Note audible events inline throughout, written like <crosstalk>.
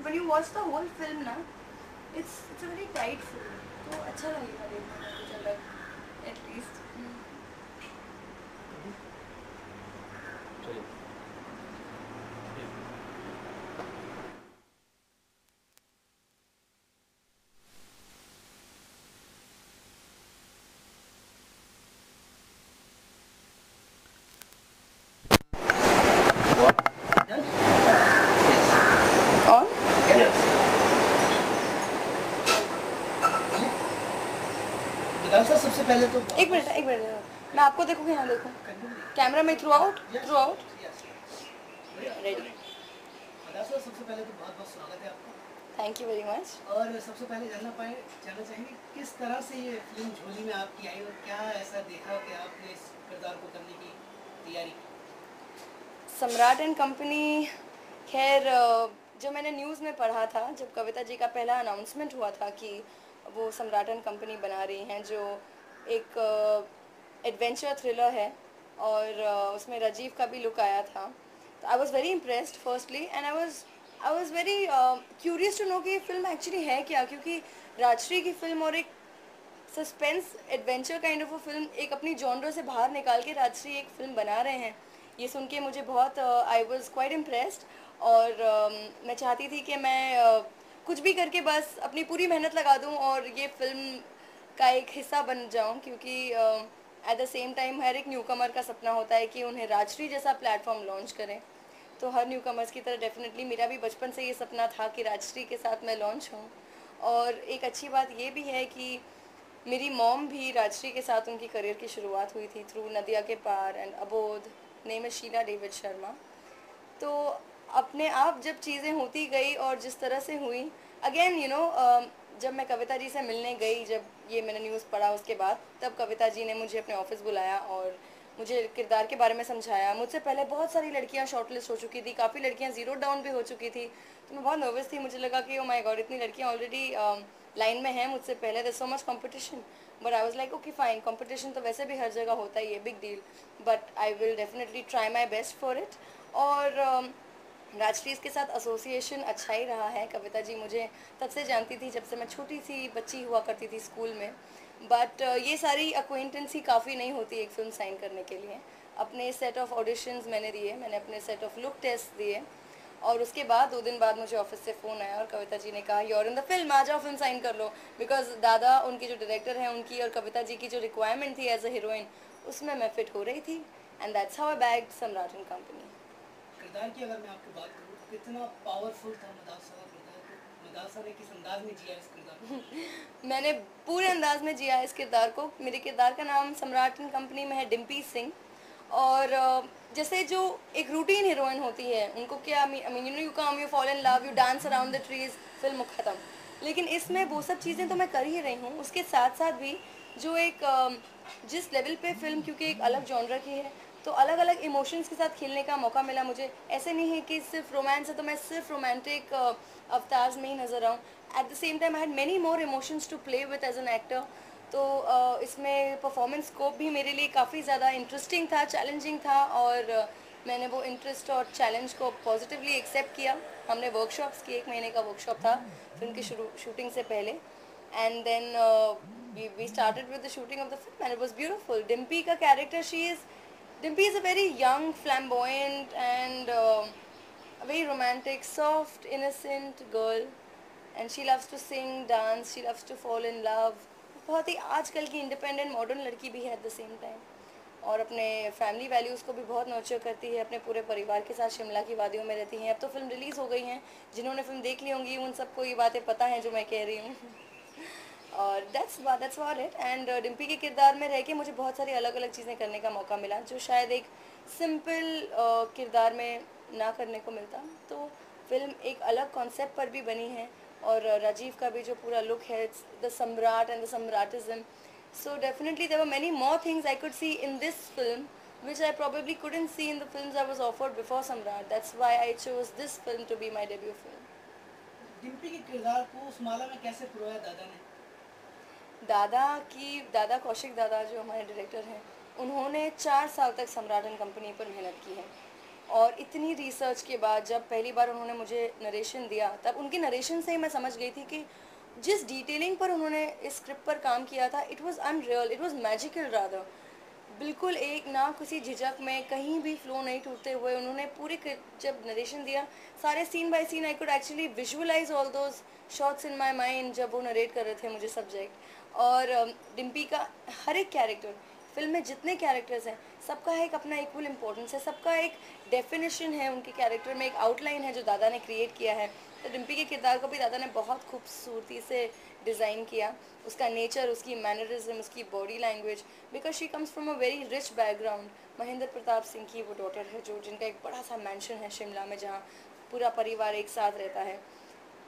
when you watch the whole film na, it's it's a very tight film तो अच्छा लगेगा देखने sir सबसे पहले तो एक मिनट एक मिनट मैं आपको यहाँ देखूँ। कैमरा में throughout throughout ready सबसे पहले तो बहुत बहुत स्वागत है आपका। थैंक यू वेरी मच और सबसे पहले जानना पाए जानना चाहेंगे किस तरह से ये फ़िल्म झोली में आपकी आई और क्या ऐसा देखा कि आपने इस किरदार को करने की तैयारी की? सम्राट एंड कंपनी खैर जो मैंने न्यूज़ में पढ़ा था जब कविता जी का पहला अनाउंसमेंट हुआ था कि वो सम्राट एंड कंपनी बना रही हैं जो एक एडवेंचर थ्रिलर है और उसमें राजीव का भी लुक आया था। तो I was very impressed firstly and I was I was very curious to know कि फ़िल्म एक्चुअली है क्या? क्योंकि राजश्री की फ़िल्म और एक suspense adventure kind of a film एक अपनी जॉनर से बाहर निकाल के राजश्री एक फ़िल्म बना रहे हैं ये सुन के मुझे बहुत आई वॉज़ क्वाइट इम्प्रेस्ड और uh, मैं चाहती थी कि मैं uh, कुछ भी करके बस अपनी पूरी मेहनत लगा दूँ और ये फ़िल्म का एक हिस्सा बन जाऊँ, क्योंकि एट द सेम टाइम हर एक न्यू कमर का सपना होता है कि उन्हें राजश्री जैसा प्लेटफॉर्म लॉन्च करें। तो हर न्यू कमर्स की तरह डेफिनेटली मेरा भी बचपन से ये सपना था कि राजश्री के साथ मैं लॉन्च हूँ और एक अच्छी बात ये भी है कि मेरी मॉम भी राजश्री के साथ उनकी करियर की शुरुआत हुई थी थ्रू नदिया के पार एंड अबोध नेम है शीला डेविड शर्मा तो अपने आप जब चीज़ें होती गई और जिस तरह से हुई अगेन यू नो जब मैं कविता जी से मिलने गई जब ये मैंने न्यूज़ पढ़ा उसके बाद तब कविता जी ने मुझे अपने ऑफ़िस बुलाया और मुझे किरदार के बारे में समझाया। मुझसे पहले बहुत सारी लड़कियाँ शॉर्टलिस्ट हो चुकी थी काफ़ी लड़कियाँ ज़ीरो डाउन भी हो चुकी थी। तो मैं बहुत नर्वस थी मुझे लगा कि ओ माय गॉड इतनी लड़कियाँ ऑलरेडी लाइन में हैं मुझसे पहले। There so much competition but I was like okay fine competition तो वैसे भी हर जगह होता ही है big deal but I will definitely try my best for it और um, राजश्री के साथ एसोसिएशन अच्छा ही रहा है। कविता जी मुझे तब से जानती थी जब से मैं छोटी सी बच्ची हुआ करती थी स्कूल में। बट ये सारी अक्वेंटेंस ही काफ़ी नहीं होती एक फ़िल्म साइन करने के लिए। अपने सेट ऑफ़ ऑडिशंस मैंने दिए, मैंने अपने सेट ऑफ़ लुक टेस्ट दिए। और उसके बाद, दो दिन बाद मुझे ऑफ़िस से फ़ोन आया और कविता जी ने कहा योर इन द फ़िल्म आ जाओ फ़िल्म साइन कर लो। बिकॉज़ दादा, उनके जो डायरेक्टर हैं उनकी और कविता जी की जो रिक्वायरमेंट थी एज अ हीरोइन उसमें मैं फिट हो रही थी। And that's how I bag Samrat in company किरदार की अगर मैं आपकी बात करूँ तो कितना पावरफुल था मदासा <laughs> मैंने पूरे अंदाज में जिया है इस किरदार को। मेरे किरदार का नाम सम्राट कंपनी में है डिम्पी सिंह। और जैसे जो एक रूटीन हीरोइन होती है, उनको क्या I mean you know you come you fall in love you dance around the trees film ख़त्म। लेकिन इसमें वो सब चीज़ें तो मैं कर ही रही हूँ। उसके साथ साथ भी जो एक जिस लेवल पे फ़िल्म क्योंकि एक अलग जॉनर की है तो अलग अलग इमोशंस के साथ खेलने का मौका मिला मुझे। ऐसे नहीं है कि सिर्फ़ रोमांस है तो मैं सिर्फ़ रोमांटिक अवतार्स में ही नज़र आऊँ। At the same time I had many more emotions to play with as an actor तो अ, इसमें परफॉर्मेंस स्कोप भी मेरे लिए काफ़ी ज़्यादा इंटरेस्टिंग था चैलेंजिंग था और अ, मैंने वो इंटरेस्ट और चैलेंज को पॉजिटिवली एक्सेप्ट किया। हमने वर्कशॉप्स की एक महीने का वर्कशॉप था फ़िल्म की शुरू शूटिंग से पहले। And then we started with the shooting of the film and it was beautiful Dimpy का character she is Dimpy is a very young, flamboyant, and uh, a very romantic, soft, innocent girl. And she loves to sing, dance. She loves to fall in love. बहुत ही आजकल की independent modern लड़की भी है eight the same time और अपने family values को भी बहुत नोचर करती है अपने पूरे परिवार के साथ शिमला की वादियों में रहती हैं अब तो फ़िल्म रिलीज़ हो गई हैं जिन्होंने फ़िल्म देख ली होंगी उन सबको ये बातें पता हैं जो मैं कह रही हूँ और that's that's what it and Dimpy के किरदार में रह के मुझे बहुत सारी अलग अलग चीज़ें करने का मौका मिला जो शायद एक सिंपल uh, किरदार में ना करने को मिलता तो फ़िल्म एक अलग कॉन्सेप्ट पर भी बनी है और uh, राजीव का भी जो पूरा लुक है it's the Samrat and the Samratism so definitely there were many more things I could see in this film which I probably couldn't see in the films I was offered before Samrat. That's why I chose this film to be my debut film. Dimpy के किरदार को उस माला में कैसे पुरोया दादा ने दादा की, दादा कौशिक दादा जो हमारे डायरेक्टर हैं, उन्होंने चार साल तक सम्राट एंड कंपनी पर मेहनत की है। और इतनी रिसर्च के बाद जब पहली बार उन्होंने मुझे नरेशन दिया, तब उनके नरेशन से ही मैं समझ गई थी कि जिस डिटेलिंग पर उन्होंने इस स्क्रिप्ट पर काम किया था it was unreal it was magical rather बिल्कुल एक ना किसी झिझक में कहीं भी फ्लो नहीं टूटते हुए उन्होंने पूरे जब नरेशन दिया, सारे scene by scene I could actually visualise all those shots in my mind जब वो नरेट कर रहे थे मुझे सब्जेक्ट और डिम्पी का हर एक कैरेक्टर फ़िल्म में जितने कैरेक्टर्स हैं, सबका एक अपना इक्वल इम्पोर्टेंस है, सबका एक डेफिनेशन है उनके कैरेक्टर में, एक आउटलाइन है जो दादा ने क्रिएट किया है। तो डिम्पी के किरदार को भी दादा ने बहुत खूबसूरती से डिज़ाइन किया। उसका नेचर उसकी मैनरिज्म उसकी body language because she comes from a very rich background Mahendra Pratap Singh की वो डॉटर है जो, जिनका एक बड़ा सा मैंशन है शिमला में, जहाँ पूरा परिवार एक साथ रहता है।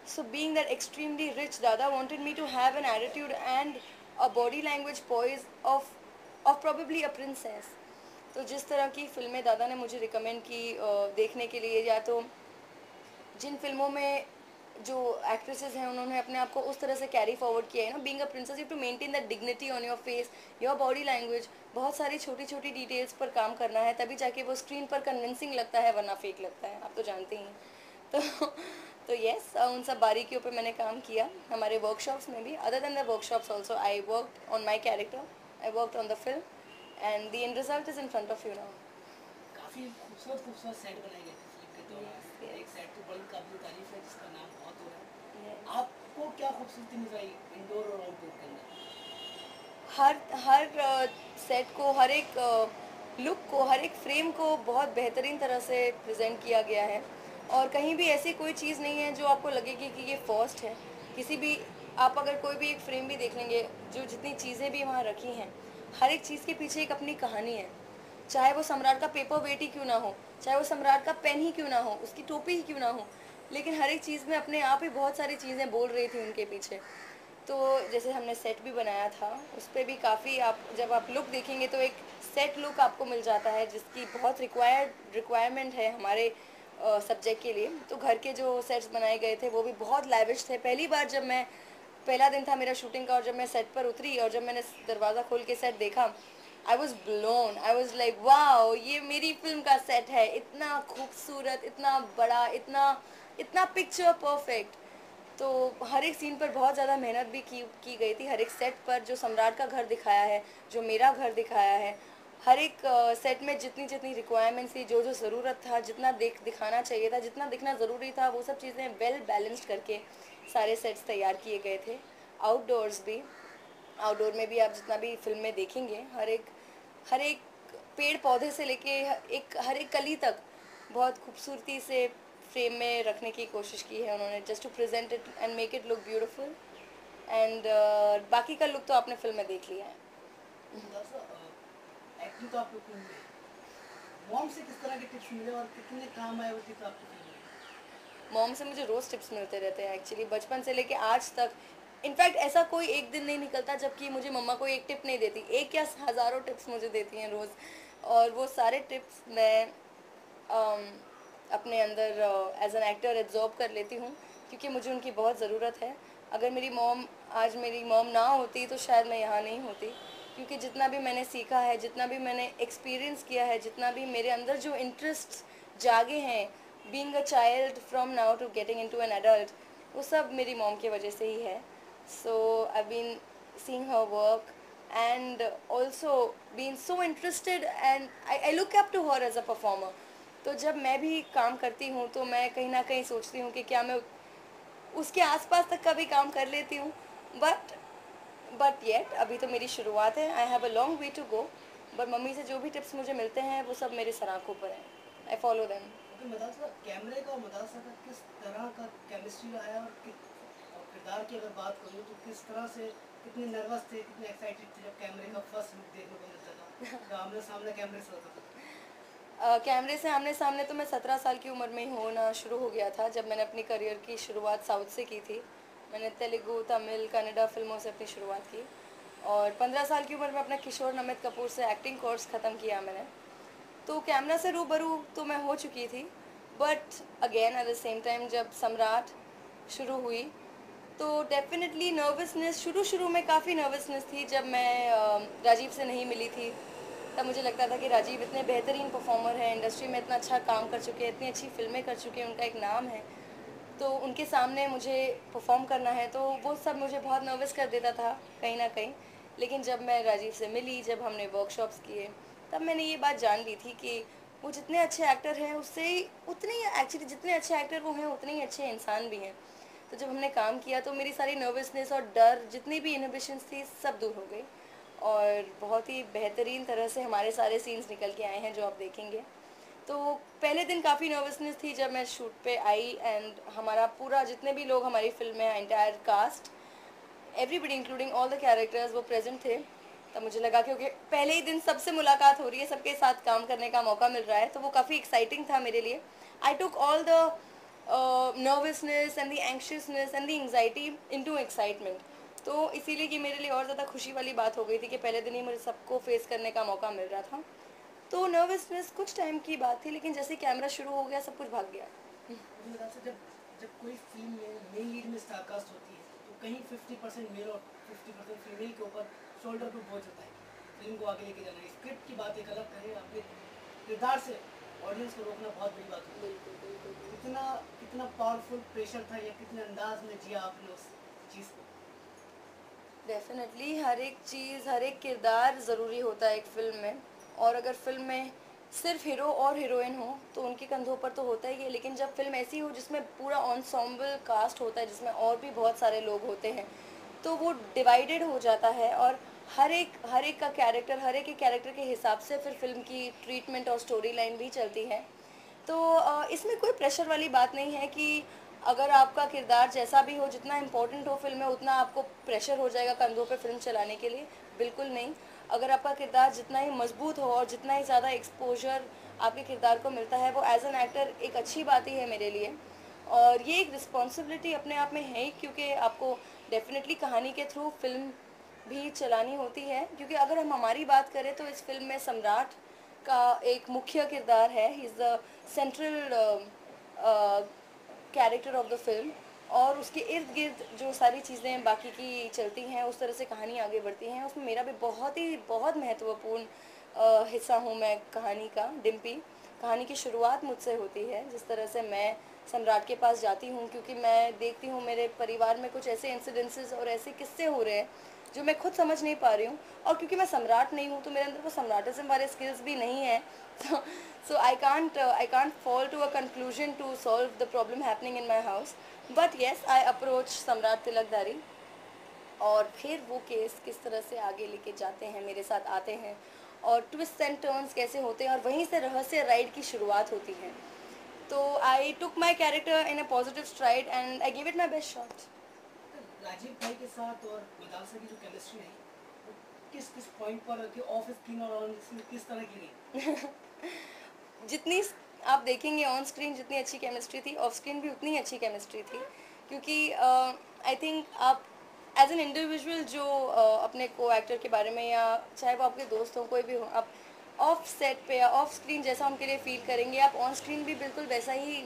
So being that extremely rich दादा wanted me to have an attitude and a body language poise of of probably a princess तो जिस तरह की फ़िल्में दादा ने मुझे रिकमेंड की देखने के लिए, या तो जिन फ़िल्मों में जो एक्ट्रेसेस हैं, उन्होंने अपने आप को उस तरह से कैरी फॉरवर्ड किया है ना being a princess you to maintain that dignity on your face your body language बहुत सारी छोटी छोटी डिटेल्स पर काम करना है, तभी जाके वो स्क्रीन पर कन्विंसिंग लगता है, वरना फेक लगता है, आप तो जानते ही। तो तो येस उन सब बारीकियों पे मैंने काम किया हमारे वर्कशॉप्स में भी। Other than the workshops also I work on my character I work on the film and the end result is in front of you now काफ़ी खूबसूरत खूबसूरत सेट बनाए गए थे फ़िल्म के दौरान एक सेट तो बड़ी काबिल तारीफ़ है जिसका नाम बहुत हो रहा है। आपको क्या खूबसूरती नज़र आई इंडोर और आउटडोर के अंदर? हर हर सेट को हर एक लुक को हर एक फ्रेम को बहुत बेहतरीन तरह से प्रेजेंट किया गया है। और कहीं भी ऐसी कोई चीज़ नहीं है जो आपको लगेगी कि ये फ़र्स्ट है। किसी भी, आप अगर कोई भी एक फ्रेम भी देख लेंगे, जो जितनी चीज़ें भी वहाँ रखी हैं, हर एक चीज़ के पीछे एक अपनी कहानी है। चाहे वो सम्राट का पेपर वेट ही क्यों ना हो, चाहे वो सम्राट का पेन ही क्यों ना हो, उसकी टोपी ही क्यों ना हो, लेकिन हर एक चीज़ में अपने आप ही बहुत सारी चीज़ें बोल रही थी उनके पीछे। तो जैसे हमने सेट भी बनाया था, उस पर भी काफ़ी आप, जब आप लुक देखेंगे तो एक सेट लुक आपको मिल जाता है, जिसकी बहुत रिक्वायर्ड रिक्वायरमेंट है हमारे सब्जेक्ट के लिए। तो घर के जो सेट्स बनाए गए थे, वो भी बहुत लाइविश थे। पहली बार जब मैं, पहला दिन था मेरा शूटिंग का और जब मैं सेट पर उतरी और जब मैंने दरवाज़ा खोल के सेट देखा I was blown I was like वाह ये मेरी फ़िल्म का सेट है। इतना खूबसूरत, इतना बड़ा, इतना इतना पिक्चर परफेक्ट तो हर एक सीन पर बहुत ज़्यादा मेहनत भी की की गई थी। हर एक सेट पर जो सम्राट का घर दिखाया है, जो मेरा घर दिखाया है हर एक सेट में जितनी जितनी रिक्वायरमेंट्स थी, जो जो ज़रूरत था, जितना देख, दिखाना चाहिए था, जितना दिखना ज़रूरी था, वो सब चीज़ें वेल बैलेंस्ड करके सारे सेट्स तैयार किए गए थे। आउटडोर्स भी आउटडोर में भी आप जितना भी फ़िल्म में देखेंगे, हर एक हर एक पेड़ पौधे से लेके एक, हर एक कली तक बहुत खूबसूरती से फ्रेम में रखने की कोशिश की है उन्होंने just to present it and make it look beautiful and बाकी का लुक तो आपने फ़िल्म में देख लिया है। एक्टिंग तो आप लोग मॉम से किस तरह के टिप्स मिले और कितने काम आए वो टिप्स आपको मॉम से मुझे रोज़ टिप्स मिलते रहते हैं एक्चुअली बचपन से लेके आज तक। इनफैक्ट ऐसा कोई एक दिन नहीं निकलता जबकि मुझे मम्मा कोई एक टिप नहीं देती। एक या हज़ारों टिप्स मुझे देती हैं रोज़। और वो सारे टिप्स मैं um, अपने अंदर एज एन एक्टर एब्जॉर्ब कर लेती हूँ क्योंकि मुझे उनकी बहुत ज़रूरत है। अगर मेरी मॉम आज मेरी मॉम ना होती तो शायद मैं यहाँ नहीं होती। क्योंकि जितना भी मैंने सीखा है, जितना भी मैंने एक्सपीरियंस किया है, जितना भी मेरे अंदर जो इंटरेस्ट जागे हैं being a child from now to getting into an adult वो सब मेरी मॉम की वजह से ही है। So I been seeing her work and also been so interested and I I look up to her as a performer तो जब मैं भी काम करती हूँ तो मैं कहीं ना कहीं सोचती हूँ कि क्या मैं उसके आसपास तक का भी काम कर लेती हूँ। बट बट येट अभी तो मेरी शुरुआत है। I have a long way to go but mummy से जो भी टिप्स मुझे मिलते हैं वो सब मेरे सराखों पर हैं। आई फॉलो देम कैमरे का किस तरह का केमिस्ट्री आया और किरदार की अगर बात करूँ तो किस तरह से कितने नर्वस थे कितने एक्साइटेड थे जब कैमरे का फ़र्स्ट लुक देखने को मिलता था। <laughs> आमने सामने कैमरे से होता था। कैमरे से आमने सामने तो मैं सत्रह साल की उम्र में ही होना शुरू हो गया था जब मैंने अपनी करियर की शुरुआत साउथ से की थी। मैंने तेलुगु, तमिल, कन्नडा फ़िल्मों से अपनी शुरुआत की और पंद्रह साल की उम्र में अपना किशोर नमित कपूर से एक्टिंग कोर्स ख़त्म किया मैंने। तो कैमरा से रूबरू तो मैं हो चुकी थी but again at the same time जब सम्राट शुरू हुई तो डेफिनेटली नर्वसनेस शुरू शुरू में काफ़ी नर्वसनेस थी जब मैं राजीव से नहीं मिली थी। तब मुझे लगता था कि राजीव इतने बेहतरीन परफॉर्मर हैं इंडस्ट्री में इतना अच्छा काम कर चुके हैं, इतनी अच्छी फ़िल्में कर चुके हैं, उनका एक नाम है। तो उनके सामने मुझे परफॉर्म करना है तो वो सब मुझे बहुत नर्वस कर देता था कहीं ना कहीं। लेकिन जब मैं राजीव से मिली, जब हमने वर्कशॉप्स किए, तब मैंने ये बात जान ली थी कि वो जितने अच्छे एक्टर हैं, उससे उतने ही एक्चुअली जितने अच्छे एक्टर वो हैं, उतने ही अच्छे इंसान भी हैं। तो जब हमने काम किया तो मेरी सारी नर्वसनेस और डर, जितनी भी इनहिबिशंस थी, सब दूर हो गई। और बहुत ही बेहतरीन तरह से हमारे सारे सीन्स निकल के आए हैं, जो आप देखेंगे। तो पहले दिन काफ़ी नर्वसनेस थी जब मैं शूट पे आई एंड हमारा पूरा जितने भी लोग हमारी फ़िल्म में entire cast everybody including all the characters वो प्रेजेंट थे। तब मुझे लगा क्योंकि पहले ही दिन सबसे मुलाकात हो रही है, सबके साथ काम करने का मौका मिल रहा है तो वो काफ़ी एक्साइटिंग था मेरे लिए। I took all the nervousness and the anxiousness and the anxiety into excitement तो इसीलिए कि मेरे लिए और ज़्यादा खुशी वाली बात हो गई थी कि पहले दिन ही मुझे सबको फेस करने का मौका मिल रहा था। तो नर्वसनेस कुछ टाइम की बात थी लेकिन जैसे कैमरा शुरू हो गया सब कुछ भाग गया। जब जब कोई फ़िल्म में मेन लीड में स्टारकास्ट होती है तो कहीं 50 परसेंट मेल और 50 परसेंट फीमेल के ऊपर शोल्डर पर बोझ होता है। फ़िल्म को आगे लेके जाना स्क्रिप्ट की बात एक अलग करें अपने किरदार से ऑडियंस को रोकना बहुत बड़ी बात होती है। कितना कितना पावरफुल प्रेशर था या कितने अंदाज में जिया आपने उस चीज़ को? डेफिनेटली हर एक चीज़ हर एक किरदार ज़रूरी होता है एक फ़िल्म में। और अगर फ़िल्म में सिर्फ़ हीरो और हीरोइन हो तो उनके कंधों पर तो होता ही है, लेकिन जब फ़िल्म ऐसी हो जिसमें पूरा ऑनसॉम्बल कास्ट होता है, जिसमें और भी बहुत सारे लोग होते हैं तो वो डिवाइडेड हो जाता है और हर एक हर एक का कैरेक्टर हर एक के कैरेक्टर के हिसाब से फिर फ़िल्म की ट्रीटमेंट और स्टोरी लाइन भी चलती है। तो इसमें कोई प्रेशर वाली बात नहीं है कि अगर आपका किरदार जैसा भी हो, जितना इम्पोर्टेंट हो फ़िल्म में, उतना आपको प्रेशर हो जाएगा कंधों पे फ़िल्म चलाने के लिए। बिल्कुल नहीं। अगर आपका किरदार जितना ही मज़बूत हो और जितना ही ज़्यादा एक्सपोजर आपके किरदार को मिलता है, वो एज एन एक्टर एक अच्छी बात ही है मेरे लिए। और ये एक रिस्पॉन्सिबिलिटी अपने आप में है ही, क्योंकि आपको डेफिनेटली कहानी के थ्रू फ़िल्म भी चलानी होती है। क्योंकि अगर हम हमारी बात करें तो इस फ़िल्म में सम्राट का एक मुख्य किरदार है। He is the central character of the film और उसके इर्द गिर्द जो सारी चीज़ें बाकी की चलती हैं, उस तरह से कहानी आगे बढ़ती हैं। उसमें मेरा भी बहुत ही, बहुत महत्वपूर्ण हिस्सा हूँ मैं कहानी का, डिम्पी। कहानी की शुरुआत मुझसे होती है, जिस तरह से मैं सम्राट के पास जाती हूँ, क्योंकि मैं देखती हूँ मेरे परिवार में कुछ ऐसे इंसिडेंसेस और ऐसे किस्से हो रहे हैं, जो मैं खुद समझ नहीं पा रही हूँ। और क्योंकि मैं सम्राट नहीं हूँ तो मेरे अंदर वो सम्राटिज्म वाले स्किल्स भी नहीं है। So I can't I I fall to a conclusion to solve the problem happening in my my but yes I approach सम्राट तिलकधारी और फिर वो केस किस तरह से आगे लेके जाते हैं मेरे साथ आते हैं और ट्विस्ट एंड टर्न्स कैसे होते हैं और वहीं से रहस्य राइड की शुरुआत होती है। तो I took my character in a positive stride and I give it my best shot Rajeev भाई के साथ और विदाल की जो केमिस्ट्री है किस किस पॉइंट पर ऑफ़ स्क्रीन और ऑन स्क्रीन किस तरह की रही? <laughs> जितनी आप देखेंगे ऑन स्क्रीन जितनी अच्छी केमिस्ट्री थी ऑफ़ स्क्रीन भी उतनी अच्छी केमिस्ट्री थी। क्योंकि आई uh, थिंक आप एज एन इंडिविजुअल जो uh, अपने को एक्टर के बारे में या चाहे वो आपके दोस्त कोई भी हो आप ऑफ़ सेट पे या ऑफ़ स्क्रीन जैसा उनके लिए फील करेंगे आप ऑन स्क्रीन भी बिल्कुल वैसा ही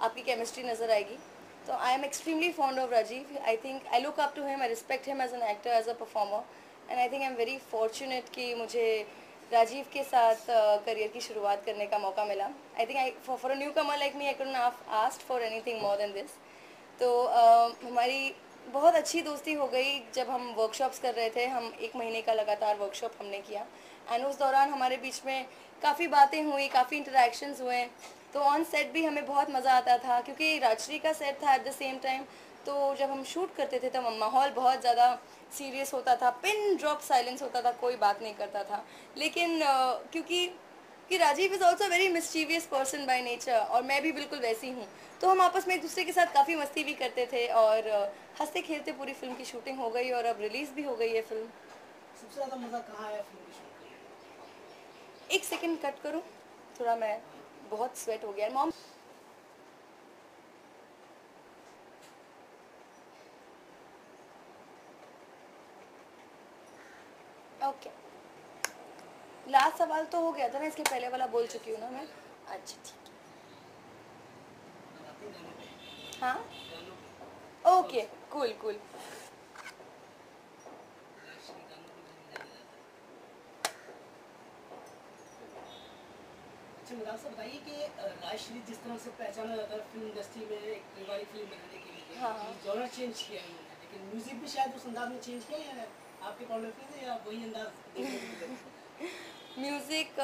आपकी केमिस्ट्री नज़र आएगी। तो I am extremely fond of Rajeev I think I look up to him I respect him as an actor as a performer and I think I am very fortunate कि मुझे राजीव के साथ करियर की शुरुआत करने का मौका मिला। I think I for a newcomer like me I could asked for anything more than this तो uh, हमारी बहुत अच्छी दोस्ती हो गई जब हम वर्कशॉप्स कर रहे थे। हम एक महीने का लगातार वर्कशॉप हमने किया। एंड उस दौरान हमारे बीच में काफ़ी बातें हुई काफ़ी इंटरेक्शंस हुए। तो ऑन सेट भी हमें बहुत मज़ा आता था क्योंकि राजश्री का सेट था एट द सेम टाइम तो जब हम शूट करते थे तब माहौल बहुत ज़्यादा सीरियस होता था। पिन ड्रॉप साइलेंस होता था कोई बात नहीं करता था। लेकिन क्योंकि कि Rajeev is also very mischievous person by nature और मैं भी बिल्कुल वैसी हूँ। तो हम आपस में एक दूसरे के साथ काफ़ी मस्ती भी करते थे और हँसते खेलते पूरी फ़िल्म की शूटिंग हो गई और अब रिलीज़ भी हो गई है फ़िल्म सबसे ज़्यादा मज़ा कहाँ आया फ़िल्म की शूटिंग एक सेकंड कट करूँ थोड़ा मैं बहुत स्वेट हो गया। मॉम ओके लास्ट सवाल तो हो गया था ना इसके पहले वाला बोल चुकी हूँ ना मैं अच्छा ठीक है हाँ ओके कूल कूल अच्छा साहब बताइए कि राजश्री जिस तरह से पहचाना जाता है फ़िल्म इंडस्ट्री में एक पारिवारिक फ़िल्म बनाने के लिए हाँ। जॉनर चेंज किया है लेकिन म्यूज़िक भी शायद उस अंदाज में चेंज किया या आपके पॉइंट ऑफ़ व्यू से या वही अंदाज? <laughs> <laughs> म्यूज़िक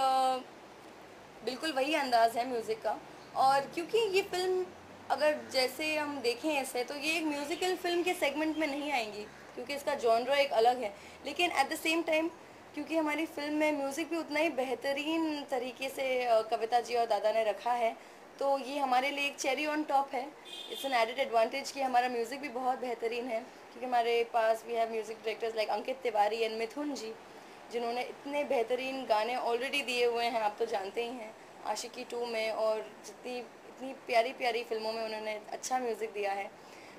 बिल्कुल वही अंदाज है म्यूज़िक का। और क्योंकि ये फ़िल्म अगर जैसे हम देखें ऐसे तो ये एक म्यूज़िकल फ़िल्म के सेगमेंट में नहीं आएँगी, क्योंकि इसका जॉनर एक अलग है। लेकिन एट द सेम टाइम क्योंकि हमारी फ़िल्म में म्यूज़िक भी उतना ही बेहतरीन तरीके से कविता जी और दादा ने रखा है तो ये हमारे लिए एक चेरी ऑन टॉप है। इट्स एन एडेड एडवांटेज कि हमारा म्यूज़िक भी बहुत बेहतरीन है, क्योंकि हमारे पास भी है music directors like Ankit Tiwari and Mithun ji. जिन्होंने इतने बेहतरीन गाने ऑलरेडी दिए हुए हैं, आप तो जानते ही हैं। आशिकी टू में और जितनी, इतनी प्यारी प्यारी फ़िल्मों में उन्होंने अच्छा म्यूज़िक दिया है।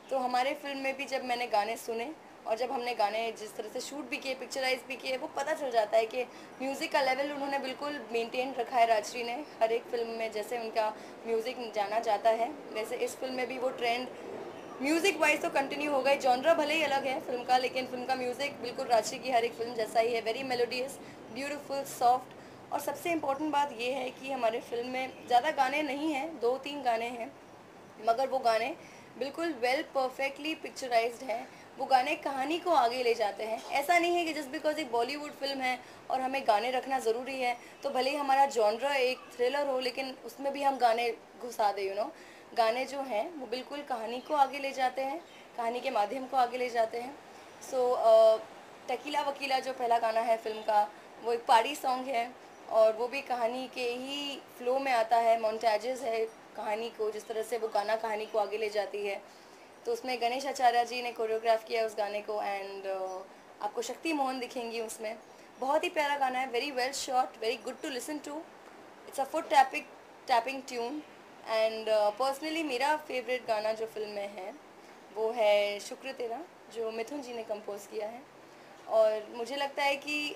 तो हमारे फ़िल्म में भी जब मैंने गाने सुने और जब हमने गाने जिस तरह से शूट भी किए पिक्चराइज भी किए, वो पता चल जाता है कि म्यूज़िक का लेवल उन्होंने बिल्कुल मेंटेन रखा है राजश्री ने। हर एक फ़िल्म में जैसे उनका म्यूज़िक जाना जाता है, वैसे इस फ़िल्म में भी वो ट्रेंड म्यूज़िक वाइज तो कंटिन्यू हो गई जॉनरा भले ही अलग है फ़िल्म का, लेकिन फ़िल्म का म्यूज़िक बिल्कुल राशि की हर एक फ़िल्म जैसा ही है। वेरी मेलोडियस ब्यूटीफुल सॉफ्ट और सबसे इम्पोर्टेंट बात ये है कि हमारे फ़िल्म में ज़्यादा गाने नहीं हैं, दो तीन गाने हैं, मगर वो गाने बिल्कुल वेल परफेक्टली पिक्चराइज्ड हैं। वो गाने कहानी को आगे ले जाते हैं। ऐसा नहीं है कि जस्ट बिकॉज़ एक बॉलीवुड फ़िल्म है और हमें गाने रखना ज़रूरी है तो भले ही हमारा जॉनरा एक थ्रिलर हो, लेकिन उसमें भी हम गाने घुसा दें यू नो गाने जो हैं वो बिल्कुल कहानी को आगे ले जाते हैं कहानी के माध्यम को आगे ले जाते हैं। सो so, टकीला वकीला जो पहला गाना है फ़िल्म का वो एक पार्टी सॉन्ग है और वो भी कहानी के ही फ्लो में आता है मोन्टाजेस है कहानी को जिस तरह से वो गाना कहानी को आगे ले जाती है। तो उसमें गणेश आचार्य जी ने कोरियोग्राफ किया उस गाने को एंड आपको शक्ति मोहन दिखेंगी उसमें। बहुत ही प्यारा गाना है very well short very good to listen to it's a foot tapping tapping tune and personally मेरा फेवरेट गाना जो फ़िल्म में है, वो है शुक्र तेरा, जो मिथुन जी ने कंपोज किया है। और मुझे लगता है कि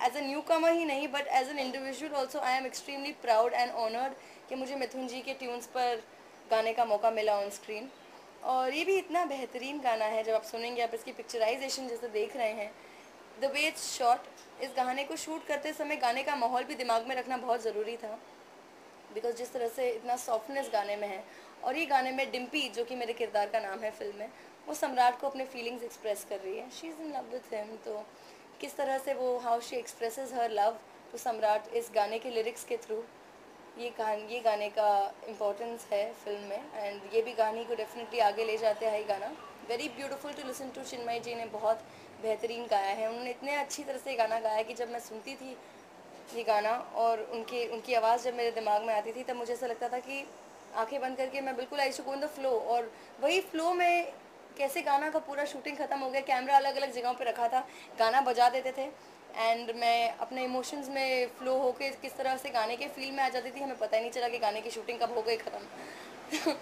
एज अ न्यू कमर ही नहीं but as an individual also I am extremely proud and honoured कि मुझे मिथुन जी के ट्यून्स पर गाने का मौका मिला ऑन स्क्रीन और ये भी इतना बेहतरीन गाना है, जब आप सुनेंगे, आप इसकी पिक्चराइजेशन जैसे देख रहे हैं। द वे इट्स शॉट इस गाने को शूट करते समय गाने का माहौल भी दिमाग में रखना बहुत ज़रूरी था। बिकॉज़ जिस तरह से इतना सॉफ्टनेस गाने में है, और ये गाने में डिम्पी जो कि मेरे किरदार का नाम है फ़िल्म में, वो सम्राट को अपने फीलिंग्स एक्सप्रेस कर रही है। She is in love with him तो किस तरह से वो how she expresses her love to Samrat इस गाने के लिरिक्स के थ्रू ये कहानी, ये गाने का इम्पोर्टेंस है फ़िल्म में एंड ये भी गाने को डेफिनेटली आगे ले जाते हैं ये गाना। Very beautiful to listen to Chinmay ji ने बहुत बेहतरीन गाया है। उन्होंने इतने अच्छी तरह से गाना गाया कि जब मैं सुनती थी ये गाना और उनकी उनकी आवाज़ जब मेरे दिमाग में आती थी, तब मुझे ऐसा लगता था कि आँखें बंद करके मैं बिल्कुल आई शुकून द फ्लो और वही फ्लो में कैसे गाना का पूरा शूटिंग ख़त्म हो गया, कैमरा अलग अलग जगहों पे रखा था, गाना बजा देते थे एंड मैं अपने इमोशंस में फ्लो होके किस तरह से गाने के फील में आ जाती थी, हमें पता ही नहीं चला कि गाने की शूटिंग कब हो गई, ख़त्म।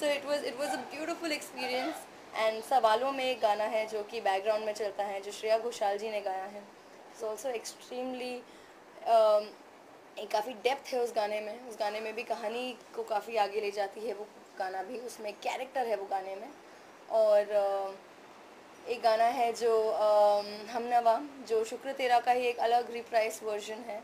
So it was it was a beautiful experience and सवालों में एक गाना है जो कि बैकग्राउंड में चलता है, जो श्रेया घोषाल जी ने गाया है। इट्स ऑल्सो एक्सट्रीमली एक काफ़ी डेप्थ है उस गाने में। उस गाने में भी कहानी को काफ़ी आगे ले जाती है वो गाना भी। उसमें कैरेक्टर है वो गाने में। और uh, एक गाना है जो uh, हमनवा जो शुक्र तेरा का ही एक अलग रिप्राइस वर्जन है।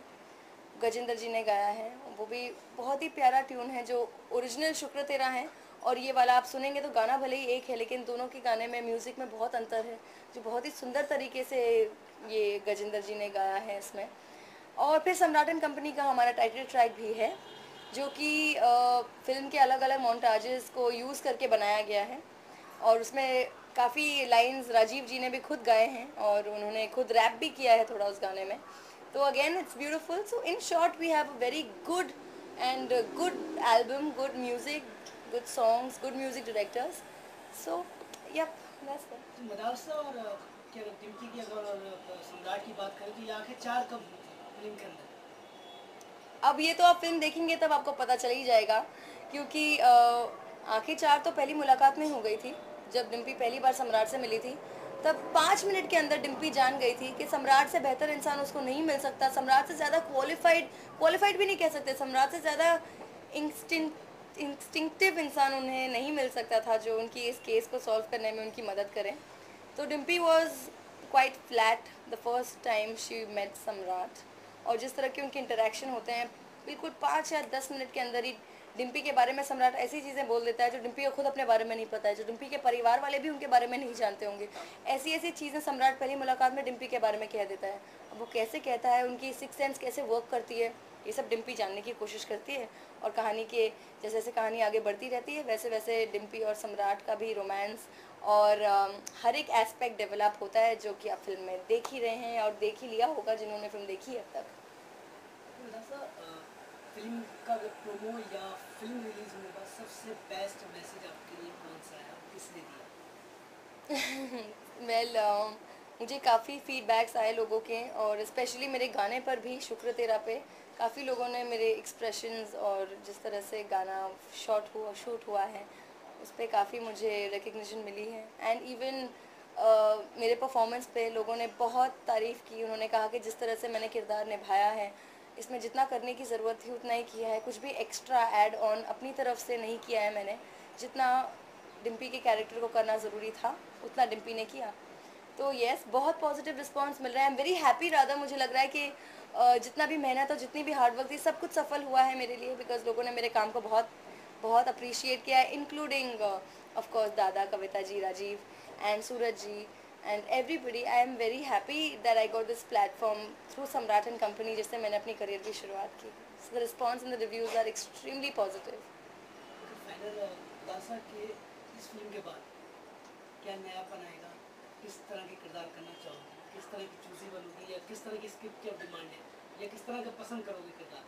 गजेंद्र जी ने गाया है। वो भी बहुत ही प्यारा ट्यून है जो ओरिजिनल शुक्र तेरा है। और ये वाला आप सुनेंगे तो गाना भले ही एक है लेकिन दोनों के गाने में म्यूज़िक में बहुत अंतर है। जो बहुत ही सुंदर तरीके से ये गजेंद्र जी ने गाया है इसमें। और फिर सम्राटन कंपनी का हमारा टाइटल ट्रैक भी है, जो कि फ़िल्म के अलग अलग मोन्टाजेस को यूज़ करके बनाया गया है। और उसमें काफ़ी लाइंस राजीव जी ने भी खुद गाए हैं और उन्होंने खुद रैप भी किया है थोड़ा उस गाने में। तो again it's beautiful so in short we have a very good and good album good music good songs good music directors so yup और सम्राट की बात करें तो ये आखिर चार कब अब ये तो आप फ़िल्म देखेंगे, तब आपको पता चल ही जाएगा, क्योंकि आखिर चार तो पहली मुलाकात में हो गई थी, जब डिम्पी पहली बार सम्राट से मिली थी, तब पाँच मिनट के अंदर डिम्पी जान गई थी कि सम्राट से बेहतर इंसान उसको नहीं मिल सकता। सम्राट से ज़्यादा क्वालिफाइड क्वालिफाइड भी नहीं कह सकते, सम्राट से ज़्यादा इंस्टिंक्टिव इंसान उन्हें नहीं मिल सकता था जो उनकी इस केस को सॉल्व करने में उनकी मदद करें। तो Dimpy was quite flat the first time she met Samrat. और जिस तरह के उनके इंटरेक्शन होते हैं, बिल्कुल पाँच या दस मिनट के अंदर ही डिम्पी के बारे में सम्राट ऐसी चीज़ें बोल देता है जो डिम्पी को खुद अपने बारे में नहीं पता है, जो डिम्पी के परिवार वाले भी उनके बारे में नहीं जानते होंगे। ऐसी ऐसी चीज़ें सम्राट पहली मुलाकात में डिम्पी के बारे में कह देता है। अब वो कैसे कहता है, उनकी सिक्स सेंस कैसे वर्क करती है, ये सब डिम्पी जानने की कोशिश करती है। और कहानी के जैसे जैसे कहानी आगे बढ़ती रहती है वैसे वैसे डिम्पी और सम्राट का भी रोमांस और हर एक एस्पेक्ट डेवलप होता है जो कि आप फ़िल्म में देख ही रहे हैं और देख ही लिया होगा जिन्होंने फ़िल्म देखी है अब तक। फ़िल्म का प्रोमो या फ़िल्म रिलीज़ होने का सबसे बेस्ट मैसेज आपके लिए कौन सा है? किसने दिया? <laughs> वेल मुझे काफ़ी फीडबैक्स आए लोगों के और स्पेशली मेरे गाने पर भी शुक्र तेरा पे। काफ़ी लोगों ने मेरे एक्सप्रेशंस और जिस तरह से गाना शॉट हुआ शूट हुआ है उस पर काफ़ी मुझे रिकग्निशन मिली है। एंड इवन uh, मेरे परफॉर्मेंस पे लोगों ने बहुत तारीफ़ की। उन्होंने कहा कि जिस तरह से मैंने किरदार निभाया है इसमें जितना करने की ज़रूरत थी उतना ही किया है। कुछ भी एक्स्ट्रा ऐड ऑन अपनी तरफ़ से नहीं किया है मैंने। जितना डिम्पी के कैरेक्टर को करना ज़रूरी था उतना डिम्पी ने किया। तो यस बहुत पॉजिटिव रिस्पॉन्स मिल रहा है। एम वेरी हैप्पी राधा मुझे लग रहा है कि जितना भी मेहनत और जितनी भी हार्डवर्क थी सब कुछ सफल हुआ है मेरे लिए बिकॉज़ लोगों ने मेरे काम को बहुत बहुत अप्रिशिएट किया है including of course Dada, Kavita ji, Rajeev and Suraj ji and everybody I am very happy that I got this platform through Samrat and company जिससे मैंने अपनी करियर की शुरुआत की. So the response in the reviews are extremely positive किस तरह के किरदार करना चाहोगे? किस तरह की चूजी बनोगी या किस तरह की स्क्रिप्ट की डिमांड है? या किस तरह का पसंद करोगे किरदार?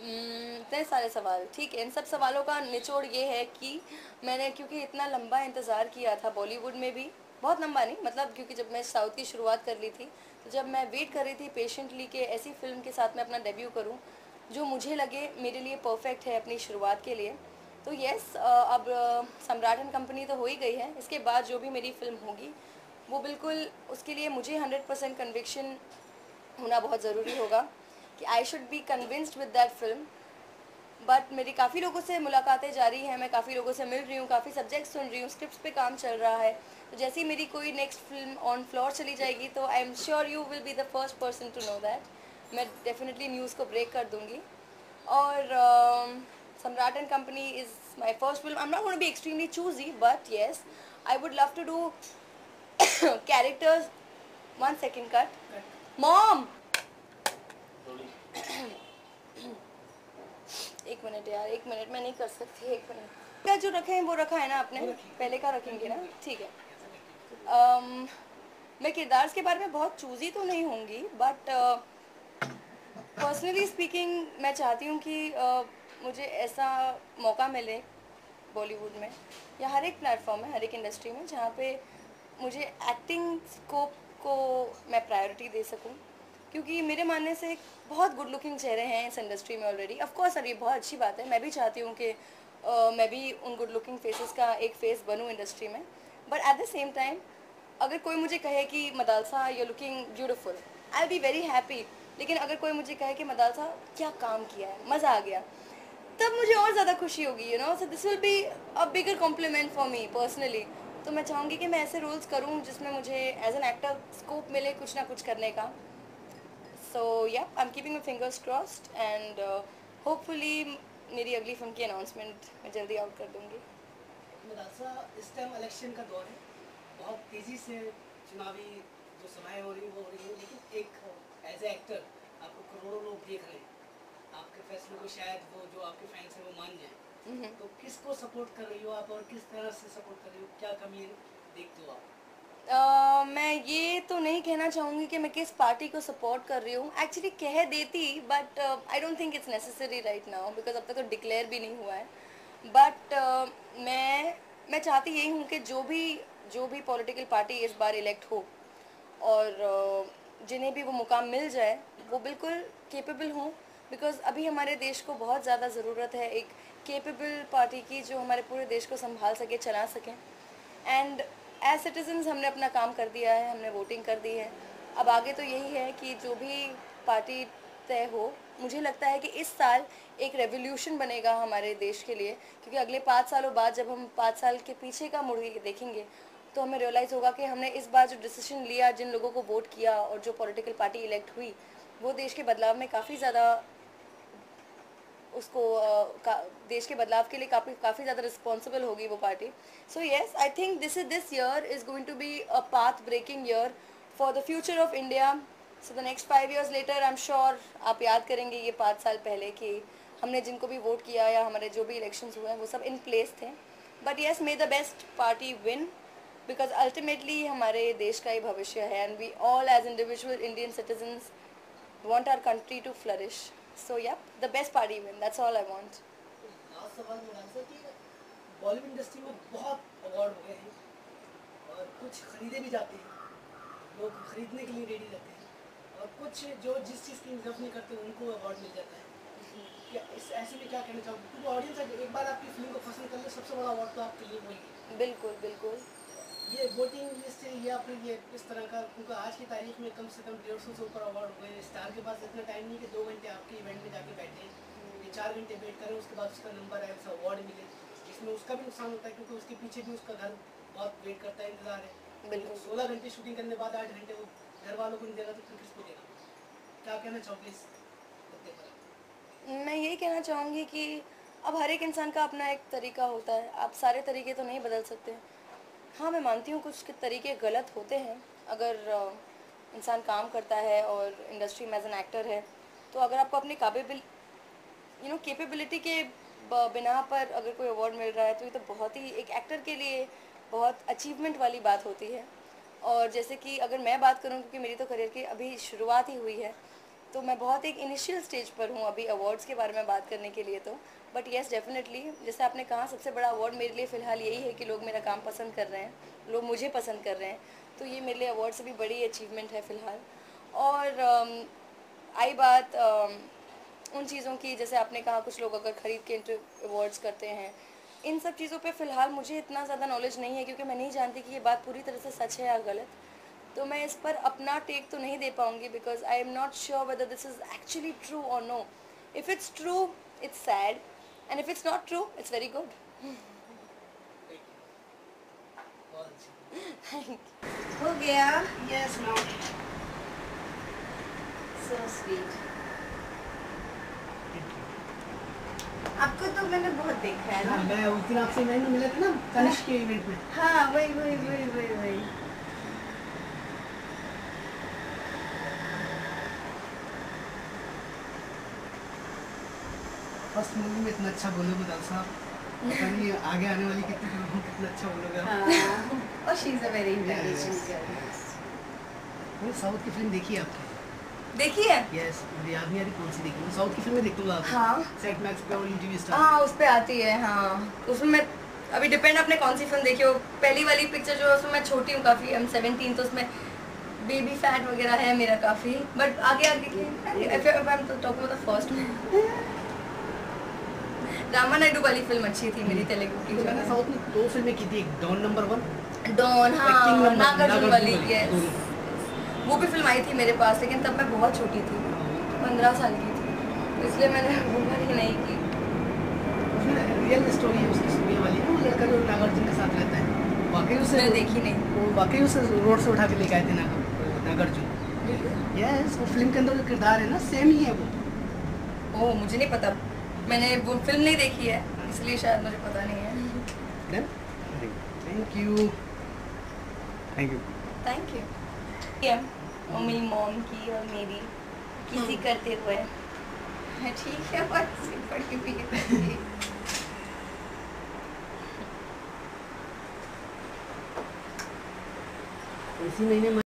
इतने सारे सवाल। ठीक है, इन सब सवालों का निचोड़ ये है कि मैंने, क्योंकि इतना लंबा इंतज़ार किया था बॉलीवुड में भी, बहुत लंबा नहीं मतलब क्योंकि जब मैं साउथ की शुरुआत कर ली थी तो जब मैं वेट कर रही थी पेशेंटली कि ऐसी फ़िल्म के साथ मैं अपना डेब्यू करूँ, जो मुझे लगे मेरे लिए परफेक्ट है अपनी शुरुआत के लिए तो यस अब सम्राट एंड कंपनी तो हो ही गई है। इसके बाद जो भी मेरी फ़िल्म होगी, वो बिल्कुल उसके लिए मुझे हंड्रेड परसेंट कन्विक्शन होना बहुत ज़रूरी होगा। कि I should be convinced with that film but मेरी काफ़ी लोगों से मुलाकातें जारी हैं मैं काफ़ी लोगों से मिल रही हूँ काफ़ी सब्जेक्ट सुन रही हूँ स्क्रिप्ट पे काम चल रहा है। तो जैसे ही मेरी कोई नेक्स्ट फ़िल्म ऑन फ्लोर चली जाएगी तो I am sure you will be the first person to know that मैं डेफिनेटली न्यूज़ को ब्रेक कर दूँगी। और Samrat and company is my first film I am not going be extremely choosy but yes I would love to do characters one second cut mom एक मिनट यार एक minute मैं नहीं कर सकती एक मिनट। क्या जो रखे हैं वो रखा है ना आपने? पहले का रखेंगे ना? ठीक है। um, मैं किरदार के बारे में बहुत चूजी तो नहीं होंगी बट पर्सनली स्पीकिंग मैं चाहती हूँ कि uh, मुझे ऐसा मौका मिले बॉलीवुड में या हर एक प्लेटफॉर्म में हर एक इंडस्ट्री में जहाँ पे मुझे एक्टिंग स्कोप को मैं प्रायोरिटी दे सकूँ। क्योंकि मेरे मानने से बहुत गुड लुकिंग चेहरे हैं इस इंडस्ट्री में ऑलरेडी ऑफ़ कोर्स सर ये बहुत अच्छी बात है। मैं भी चाहती हूँ कि मैं भी उन गुड लुकिंग फेसेस का एक फेस बनूँ इंडस्ट्री में। But at the same time अगर कोई मुझे कहे कि Madalsa you looking beautiful I be very happy लेकिन अगर कोई मुझे कहे कि मदालसा, क्या काम किया है? मज़ा आ गया। तब मुझे और ज़्यादा खुशी होगी you know so this will be a bigger compliment for me personally तो मैं चाहूँगी कि मैं ऐसे रोल्स करूँ जिसमें मुझे एज एन एक्टर स्कोप मिले कुछ ना कुछ करने का। So yeah I am keeping my fingers crossed and hopefully मेरी अगली फ़िल्म की अनाउंसमेंट मैं जल्दी आउट कर दूँगी। मदासा इस टाइम इलेक्शन का दौर है। बहुत तेज़ी से चुनावी जो सभाएँ हो रही हैं वो हो रही हैं लेकिन एक एज ए एक्टर आपको करोड़ों लोग देख रहे हैं। आपके फैसले को शायद वो जो आपके फैंस हैं वो मान जाए। तो किसको सपोर्ट कर रही हो आप और किस तरह से सपोर्ट कर रही हो? क्या कमी देखते हो आप? मैं ये तो नहीं कहना चाहूँगी कि मैं किस पार्टी को सपोर्ट कर रही हूँ। एक्चुअली कह देती but I don't think it's necessary right now because अब तक तो डिक्लेयर भी नहीं हुआ है। बट uh, मैं मैं चाहती यही हूँ कि जो भी जो भी पॉलिटिकल पार्टी इस बार इलेक्ट हो और uh, जिन्हें भी वो मुकाम मिल जाए वो बिल्कुल केपेबल हों बिकॉज़ अभी हमारे देश को बहुत ज़्यादा ज़रूरत है एक केपेबल पार्टी की जो हमारे पूरे देश को संभाल सके चला सके। एंड एज सिटीजन्स हमने अपना काम कर दिया है, हमने वोटिंग कर दी है। अब आगे तो यही है कि जो भी पार्टी तय हो, मुझे लगता है कि इस साल एक रेवोल्यूशन बनेगा हमारे देश के लिए, क्योंकि अगले पाँच सालों बाद जब हम पाँच साल के पीछे का मुड़ देखेंगे तो हमें रियलाइज़ होगा कि हमने इस बार जो डिसीज़न लिया, जिन लोगों को वोट किया और जो पॉलिटिकल पार्टी इलेक्ट हुई, वो देश के बदलाव में काफ़ी ज़्यादा उसको देश के बदलाव के लिए काफ़ी काफ़ी ज़्यादा रिस्पॉन्सिबल होगी वो party so yes I think this is this year is going to be a path breaking year for the future of India so the next five years later I am sure आप याद करेंगे ये पाँच साल पहले कि हमने जिनको भी वोट किया या हमारे जो भी इलेक्शंस हुए हैं, वो सब इन प्लेस थे. But yes may the best party win because ultimately हमारे देश का ही भविष्य है and we all as individual Indian citizens want our country to flourish. So yeah, the best party win. That's all I want. सवाल मेरा answer कि Bollywood industry में बहुत अवार्ड हो गए हैं और कुछ खरीदे भी जाते हैं। लोग खरीदने के लिए रेडी रहते हैं। और कुछ जो जिस चीज़ की डिजर्व नहीं करते उनको अवार्ड मिल जाता है। क्या इस ऐसे में क्या कहना चाहोगे? क्योंकि ऑडियंस एक बार आपकी फ़िल्म को पसंद कर ले सबसे बड़ा अवार्ड तो आपके लिए वही है। बिल्कुल बिल्कुल। ये वोटिंग लिस्ट है या फिर ये इस तरह का क्योंकि आज की तारीख में कम से कम डेढ़ सौ से ऊपर अवार्ड हुए स्टार के पास इतना टाइम नहीं कि दो घंटे आपके इवेंट में जाके बैठे ये चार घंटे वेट करें उसके बाद उसका नंबर आए उसका अवार्ड मिले। इसमें उसका भी नुकसान होता है क्योंकि उसके पीछे भी उसका घर बहुत वेट करता है इंतज़ार है। बिल्कुल। सोलह घंटे शूटिंग करने के बाद आठ घंटे वो घर वालों को नहीं देगा तो फिर किसको देगा? क्या कहना चाहोगे इस मुद्दे पर? मैं यही कहना चाहूँगी कि अब हर एक इंसान का अपना एक तरीका होता है। आप सारे तरीके तो नहीं बदल सकते। हाँ मैं मानती हूँ कुछ तरीके गलत होते हैं। अगर इंसान काम करता है और इंडस्ट्री में एज एन एक्टर है तो अगर आपको अपनी काबिल यू नो कैपेबिलिटी के बिना पर अगर कोई अवार्ड मिल रहा है तो ये तो बहुत ही एक एक्टर के लिए बहुत अचीवमेंट वाली बात होती है। और जैसे कि अगर मैं बात करूँ, क्योंकि मेरी तो करियर की अभी शुरुआत ही हुई है तो मैं बहुत एक इनिशियल स्टेज पर हूँ अभी अवार्ड्स के बारे में बात करने के लिए तो। बट येस डेफिनेटली जैसे आपने कहा, सबसे बड़ा अवार्ड मेरे लिए फ़िलहाल यही है कि लोग मेरा काम पसंद कर रहे हैं, लोग मुझे पसंद कर रहे हैं। तो ये मेरे लिए अवार्ड से भी बड़ी अचीवमेंट है फ़िलहाल। और आई बात उन चीज़ों की, जैसे आपने कहा, कुछ लोग अगर ख़रीद के इंटर अवार्ड्स करते हैं, इन सब चीज़ों पे फ़िलहाल मुझे इतना ज़्यादा नॉलेज नहीं है क्योंकि मैं नहीं जानती कि ये बात पूरी तरह से सच है या गलत। तो मैं इस पर अपना टेक तो नहीं दे पाऊँगी because I am not sure whether this is actually true और no if it's true it's sad and if it's not true it's very good हो गया यस मैम सो स्वीट आपको तो मैंने बहुत देखा है ना। मैं उस दिन आपसे मैंने मिला था ना तनिष्क के इवेंट में। हाँ वही वही वही वही वही। फ़र्स्ट मूवी में इतना अच्छा बोलोगे दाल साहब? पता नहीं आगे आने वाली कितनी फ़िल्मों में कितना अच्छा बोलोगे आप। हाँ। और she is a very intelligent girl मैंने साउथ की फ़िल्म देखी है आपकी देखिए यस मुझे याद नहीं आ रही कौन सी देखी साउथ की फ़िल्में देखता हूँ आप? हाँ। सेट मैक्स पे और टीवी स्टार हाँ उस पर आती है हाँ। उसमें मैं अभी डिपेंड आपने कौन सी फ़िल्म देखी हो। पहली वाली पिक्चर जो है उसमें मैं छोटी हूँ काफ़ी एम सेवनटीन तो उसमें बेबी फैट वगैरह है मेरा काफ़ी। बट आगे आगे की फ़र्स्ट रामा नायडू वाली फ़िल्म अच्छी थी मेरी तेलुगु की। मैंने साउथ में दो फ़िल्में की थी एक डॉन नंबर वन डॉन हाँ नागार्जुन वाली. दोनों। वो भी फ़िल्म आई थी मेरे पास लेकिन तब मैं बहुत छोटी थी पंद्रह साल की थी तो इसलिए मैंने <laughs> वो वाली नहीं की। रियल स्टोरी है उसकी सूर्य वाली ना वो लड़का जो नागार्जुन के साथ रहता है वाकई उसे देखी नहीं। वो वाकई उसे रोड से उठा के लेके आए थे नाग- नागार्जुन। यस वो फ़िल्म के अंदर जो किरदार है ना सेम ही है वो। ओह मुझे नहीं पता। मैंने वो फ़िल्म नहीं देखी है इसलिए शायद मुझे पता नहीं है। Thank you thank you thank you मेरी मॉम की और मेरी किसी करते हुए। ठीक है बस बड़ी भी इसी महीने में